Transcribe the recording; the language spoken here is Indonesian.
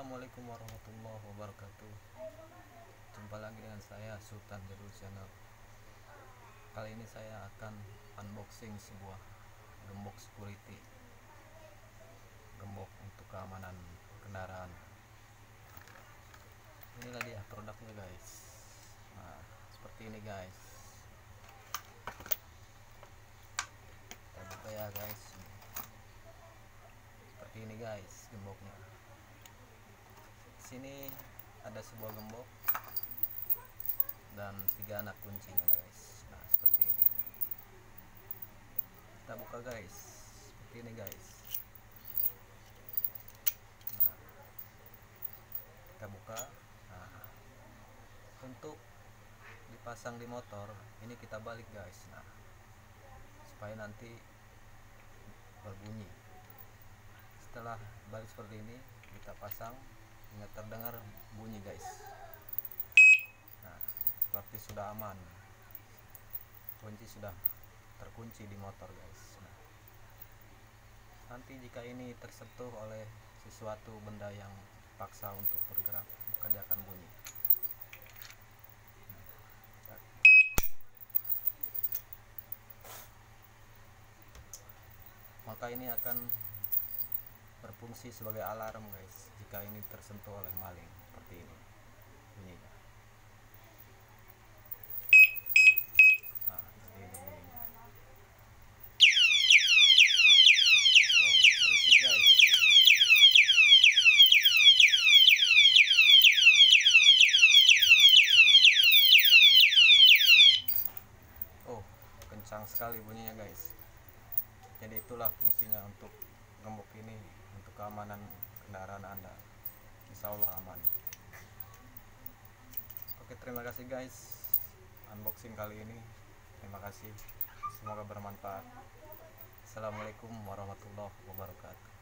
Assalamualaikum warahmatullahi wabarakatuh. Jumpa lagi dengan saya Sultan Jadul Channel. Kali ini saya akan unboxing sebuah gembok security. Gembok untuk keamanan kendaraan. Inilah dia produknya guys. Nah seperti ini guys. Kita ya guys. Seperti ini guys gemboknya sini ada sebuah gembok dan tiga anak kuncinya guys. Nah seperti ini. Kita buka guys. Seperti ini guys. Nah, kita buka. Nah, untuk dipasang di motor ini kita balik guys. Nah supaya nanti berbunyi. Setelah balik seperti ini kita pasang hingga terdengar bunyi guys. Nah seperti sudah aman. Kunci sudah terkunci di motor guys. Nah, nanti jika ini tersentuh oleh sesuatu benda yang paksa untuk bergerak maka dia akan bunyi. Nah, maka ini akan berfungsi sebagai alarm guys jika ini tersentuh oleh maling seperti ini. Bunyinya nah ini oh guys. Oh kencang sekali bunyinya guys. Jadi itulah fungsinya untuk gembok ini keamanan kendaraan anda. Insya Allah aman. Oke terima kasih guys unboxing kali ini. Terima kasih. Semoga bermanfaat. Assalamualaikum warahmatullahi wabarakatuh